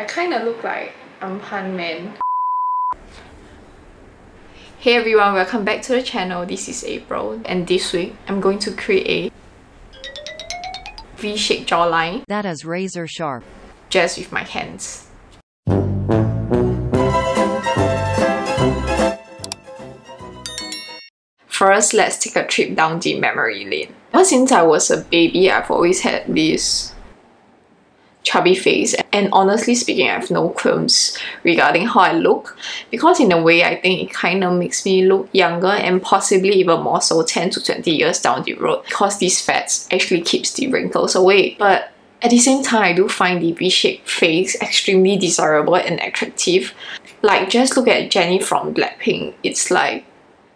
I kind of look like Anpanman. Hey everyone, welcome back to the channel. This is April and this week I'm going to create a V-shaped jawline. That is razor sharp. Just with my hands. First, let's take a trip down the memory lane. Ever since I was a baby, I've always had this chubby face. And honestly speaking I have no qualms regarding how I look because in a way I think it kind of makes me look younger and possibly even more so 10 to 20 years down the road because these fats actually keeps the wrinkles away. But at the same time I do find the V-shaped face extremely desirable and attractive. Like just look at Jennie from Blackpink. It's like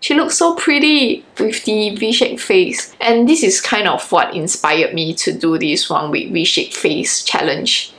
she looks so pretty with the V-shaped face. And this is kind of what inspired me to do this one week V-shaped face challenge.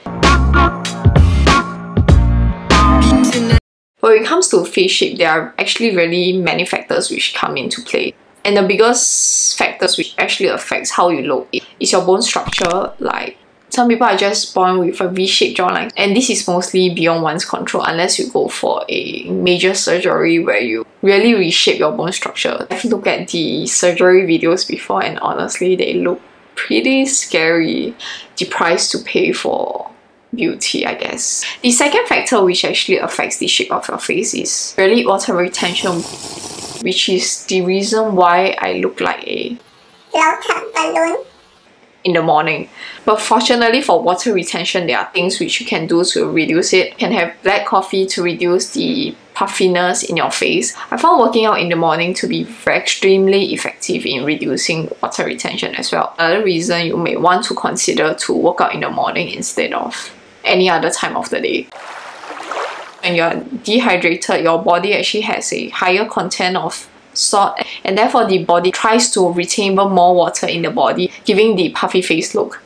When it comes to face shape, there are actually really many factors which come into play. And the biggest factors which actually affects how you look is your bone structure, like some people are just born with a V-shaped jawline and this is mostly beyond one's control unless you go for a major surgery where you really reshape your bone structure. I've looked at the surgery videos before and honestly they look pretty scary. The price to pay for beauty, I guess. The second factor which actually affects the shape of your face is really water retention, which is the reason why I look like a balloon in the morning. But fortunately for water retention, there are things which you can do to reduce it. You can have black coffee to reduce the puffiness in your face. I found working out in the morning to be extremely effective in reducing water retention as well. Another reason you may want to consider to work out in the morning instead of any other time of the day when you're dehydrated, your body actually has a higher content of salt and therefore the body tries to retain even more water in the body, giving the puffy face look.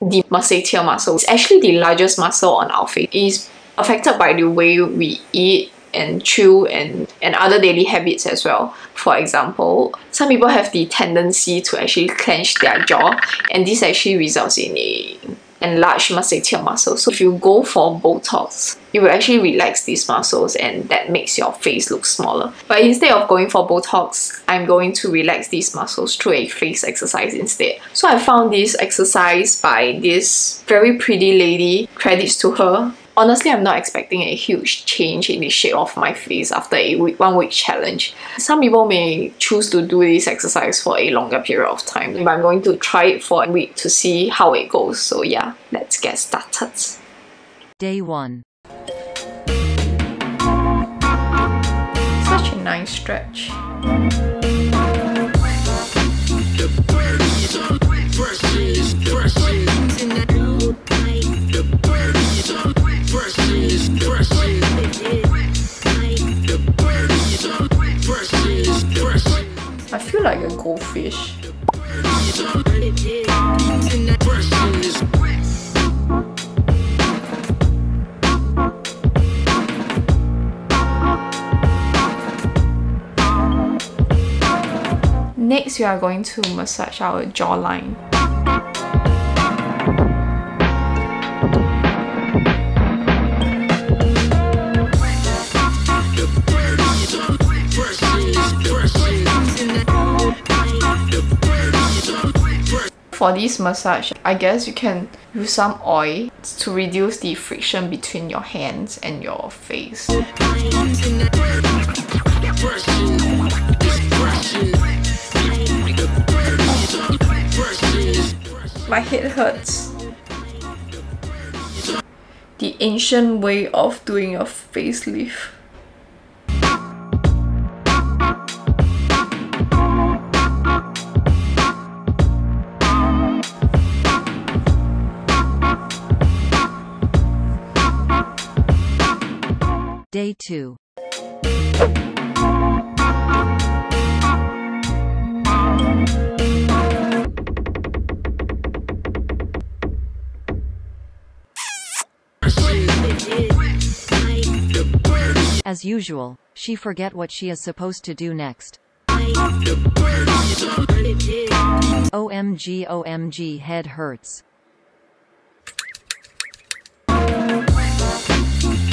The masseter muscle is actually the largest muscle on our face. It is affected by the way we eat and chew and, and other daily habits as well. For example, some people have the tendency to actually clench their jaw and this actually results in a enlarged masseter muscles. So if you go for Botox, you will actually relax these muscles and that makes your face look smaller. But instead of going for Botox, I'm going to relax these muscles through a face exercise instead. So I found this exercise by this very pretty lady, credits to her. Honestly, I'm not expecting a huge change in the shape of my face after a week, one week challenge. Some people may choose to do this exercise for a longer period of time, but I'm going to try it for a week to see how it goes. So yeah, let's get started. Day 1. Such a nice stretch. I goldfish. Next, we are going to massage our jawline. For this massage, I guess you can use some oil to reduce the friction between your hands and your face. My head hurts. The ancient way of doing a facelift. Day 2. As usual, she forget what she is supposed to do next. OMG OMG head hurts.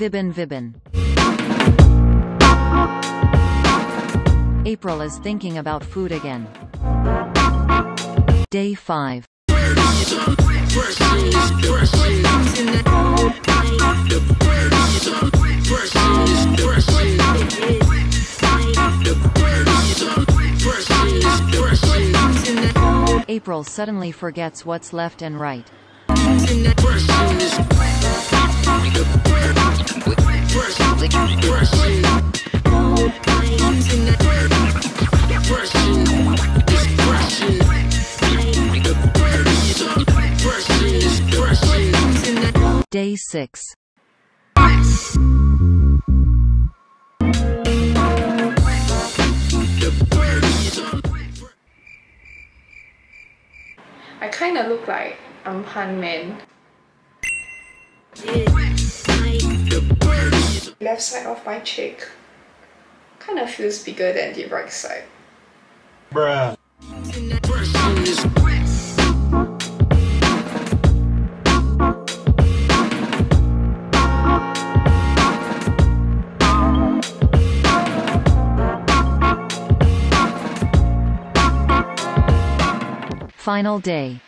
Vibin Vibin. April is thinking about food again. Day 5. April suddenly forgets what's left and right. Day 6. I kind of look like Anpanman. Left side of my cheek kind of feels bigger than the right side. Bruh. Final day.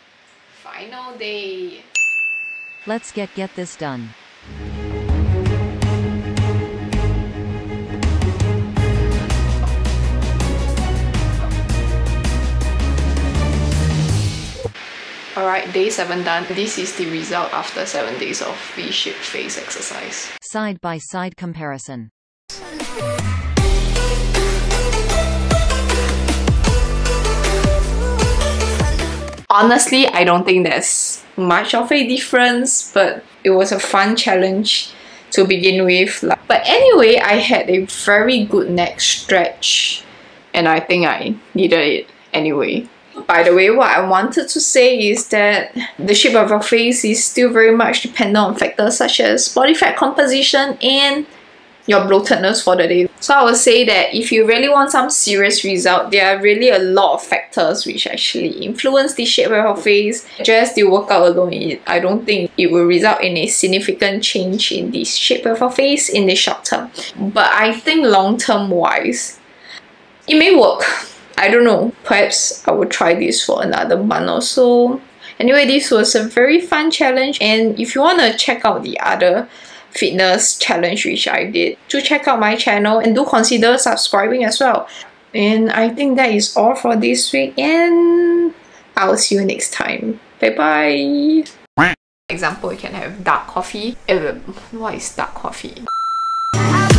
Day. Let's get get this done. Alright, day 7 done. This is the result after 7 days of V-shaped face exercise. Side by side comparison. Honestly, I don't think there's much of a difference, but it was a fun challenge to begin with. But anyway, I had a very good neck stretch and I think I needed it anyway. By the way, what I wanted to say is that the shape of your face is still very much dependent on factors such as body fat composition and your bloatedness for the day. So I would say that if you really want some serious result, there are really a lot of factors which actually influence the shape of your face. Just the workout alone, I don't think it will result in a significant change in the shape of your face in the short term. But I think long term wise, it may work. I don't know. Perhaps I will try this for another month or so. Anyway, this was a very fun challenge and if you want to check out the other fitness challenge which I did, do check out my channel and do consider subscribing as well. And I think that is all for this week and I'll see you next time. Bye bye. Example, you can have dark coffee. Uh, what is dark coffee? I